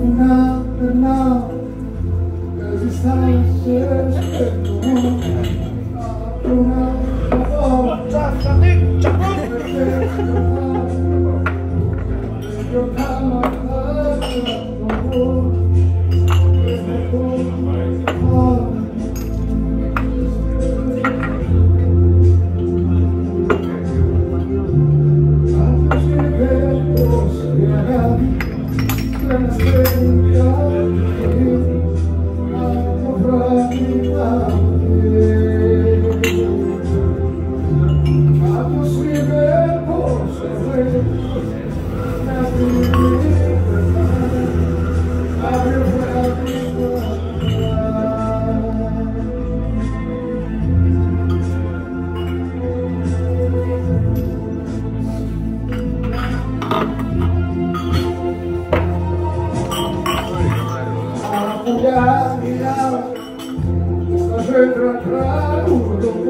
final, final, as distâncias perdoam. Final, final, eu Yeah, yeah. I'm going to try to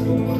Senhor.